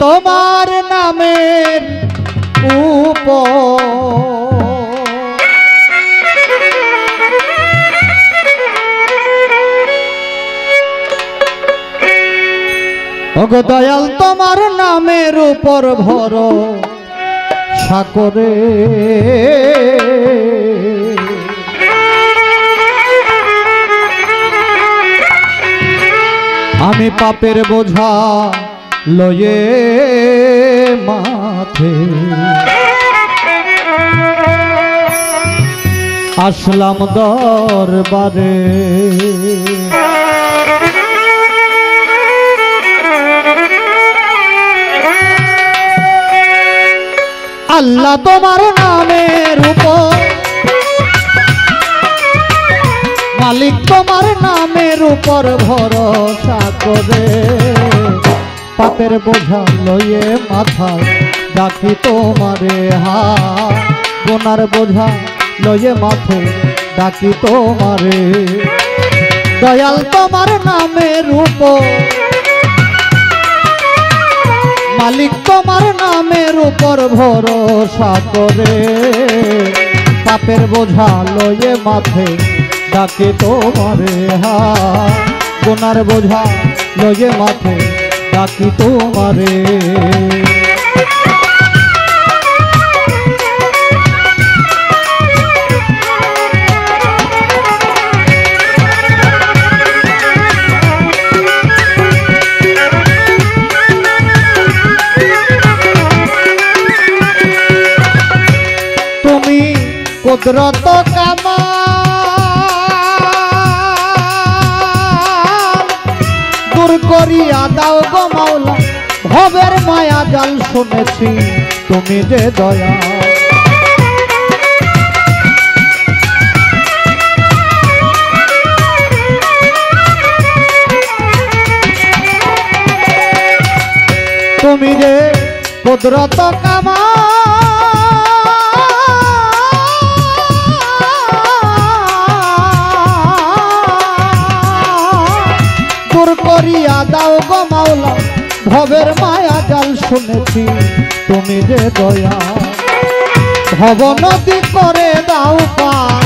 তোমার নামের ওগো দয়াল তোমার নামের উপর ভর সাকরে আমি পাপের বোঝা লয়ে মাথে আসলাম দরবারে। আল্লাহ তোমার নামের উপর। মালিক তোমার নামের উপর ভরসা করে। পাপের বোঝা লইয়ে মাথায় ডাকি তোমারে হা। গোনার বোঝা লইয়ে মাথে ডাকি তোমারে। দয়াল তোমার নামের উপর মালিক তোমার নামের উপর ভরসা করে। পাপের বোঝা লয়ে মাথে ডাকে তোমারে হা। গোনার বোঝা লয়ে মাথে ডাকি তোমারে। তুমি কুদরত কামা করিয়া দাও গো মাওলা ভবের মায়া জাল শুনেছি তুমি যে দয়া। তুমি যে কুদরত করিয়া দাও গো মাওলা, ভবের মায়া জাল শুনেছি, তুমি যে দয়া। ভব নদী করে দাও পার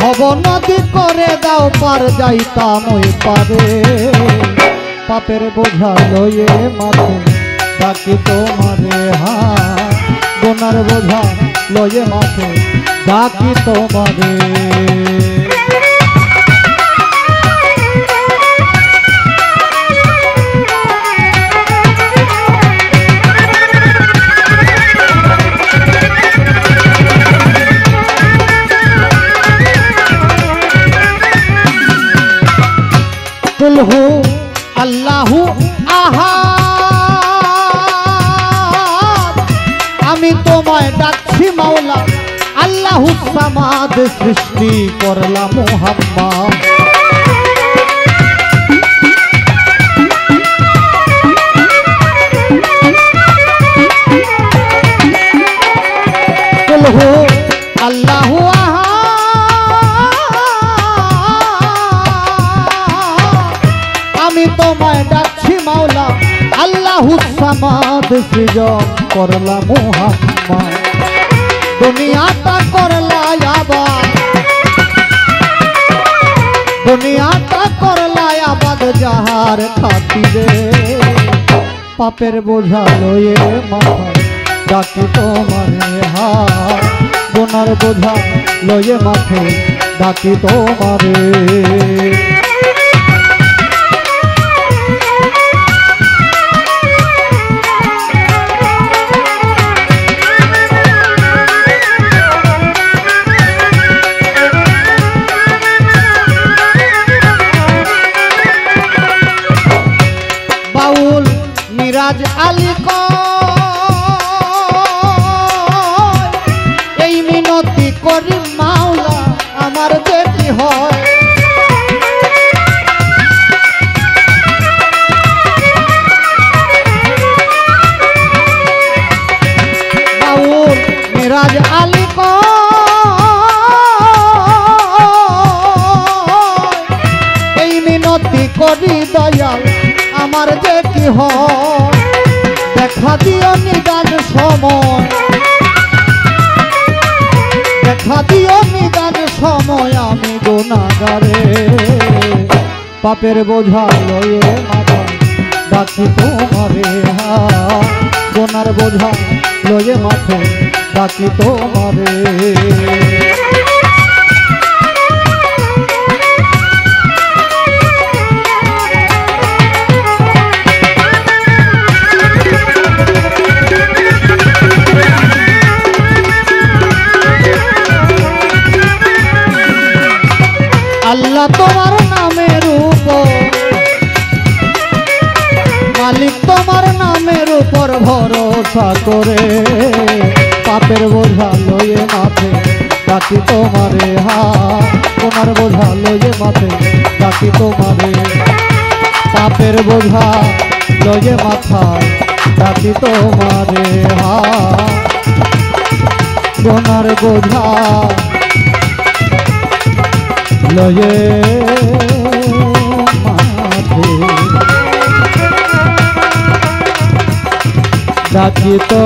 ভব নদী করে দাও পার, যাইতাম ওই পারে। পাপের বোঝা লয়ে মাথে ডাকি তোমারে হা গোনার বোঝা লয়ে মাথে ডাকি তোমারে। কুলহু আল্লাহু আহাদ আমি তোমায় ডাকছি মাওলা আল্লাহু সামাদ সৃষ্টি করলাম মোহাম্মদ। কুলহু আল্লাহু সামাদ সৃজন করলা মুহাম্মদ। দুনিয়াটা করলা আবাদ। দুনিয়াটা করলা আবাদ, যাহার খাতিরে পাপের বোঝা লয়ে মাথায় ডাকি তোমারে হা গোনার বোঝা লয়ে মাথে ডাকি তোমারে। মিরাজ আলী কয়, এই মিনতি করি মাওলা আমার যেটি হয় বাউল মিরাজ আলী কয়, এই মিনতি করি দয়াল আমার যে কি হয় দেখা দিও নিদান সময়। দেখা দিও নিদান সময় আমি গোনাগারে পাপের বোঝা লয়ে মাথা ডাকি তোমারে হা গোনার বোঝা লয়ে মাথে ডাকি তোমারে। ভরসা করে। পাপের বোঝা লয়ে মাথে ডাকি তোমারে, হা, তোমার বোঝা লয়ে মাথে ডাকি তোমারে। পাপের বোঝা লয়ে মাথায় ডাকি তোমারে, হা সোনার বোঝা লয়ে মাথে ডাকি তো